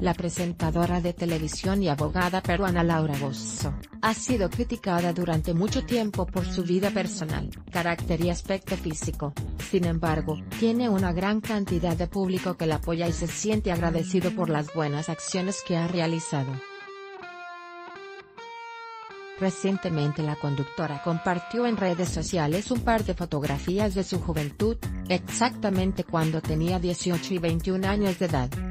La presentadora de televisión y abogada peruana Laura Bozzo, ha sido criticada durante mucho tiempo por su vida personal, carácter y aspecto físico. Sin embargo, tiene una gran cantidad de público que la apoya y se siente agradecido por las buenas acciones que ha realizado. Recientemente la conductora compartió en redes sociales un par de fotografías de su juventud, exactamente cuando tenía 18 y 21 años de edad.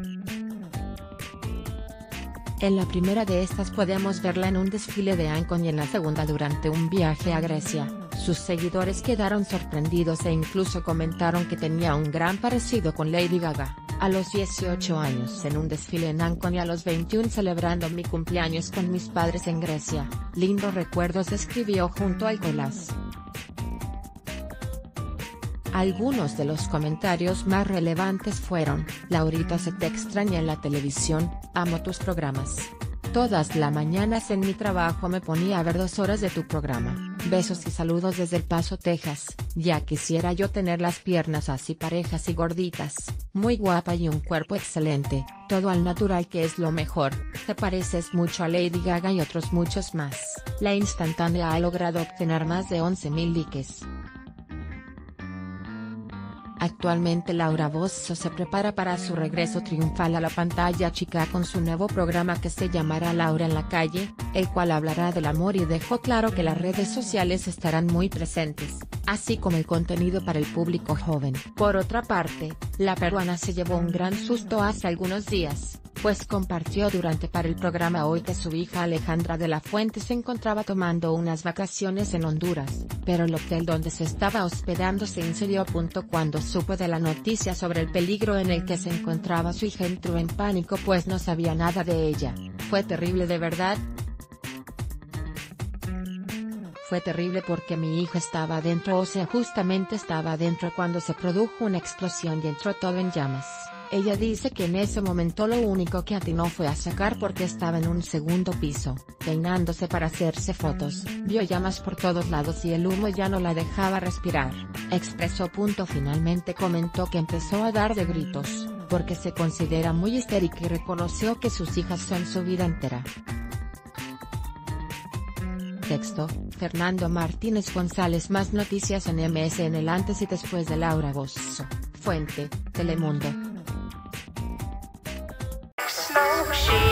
En la primera de estas podemos verla en un desfile de Ancon y en la segunda durante un viaje a Grecia. Sus seguidores quedaron sorprendidos e incluso comentaron que tenía un gran parecido con Lady Gaga, a los 18 años en un desfile en Ancon y a los 21 celebrando mi cumpleaños con mis padres en Grecia. Lindos recuerdos escribió junto al Colas. Algunos de los comentarios más relevantes fueron, Laurita se te extraña en la televisión, amo tus programas. Todas las mañanas en mi trabajo me ponía a ver dos horas de tu programa. Besos y saludos desde El Paso, Texas. Ya quisiera yo tener las piernas así parejas y gorditas. Muy guapa y un cuerpo excelente. Todo al natural que es lo mejor. Te pareces mucho a Lady Gaga y otros muchos más. La instantánea ha logrado obtener más de 11.000 likes. Actualmente Laura Bozzo se prepara para su regreso triunfal a la pantalla chica con su nuevo programa que se llamará Laura en la calle, el cual hablará del amor y dejó claro que las redes sociales estarán muy presentes, así como el contenido para el público joven. Por otra parte, la peruana se llevó un gran susto hace algunos días, pues compartió durante para el programa hoy que su hija Alejandra de la Fuente se encontraba tomando unas vacaciones en Honduras, pero el hotel donde se estaba hospedando se incendió. Cuando supo de la noticia sobre el peligro en el que se encontraba su hija entró en pánico pues no sabía nada de ella, fue terrible de verdad, fue terrible porque mi hija estaba adentro o sea justamente estaba adentro cuando se produjo una explosión y entró todo en llamas. Ella dice que en ese momento lo único que atinó fue a sacar porque estaba en un segundo piso, peinándose para hacerse fotos, vio llamas por todos lados y el humo ya no la dejaba respirar, expresó. Punto finalmente comentó que empezó a dar de gritos, porque se considera muy histérica y reconoció que sus hijas son su vida entera. Texto, Fernando Martínez González Más noticias en MS en el antes y después de Laura Bozzo, Fuente, Telemundo. Oh, she.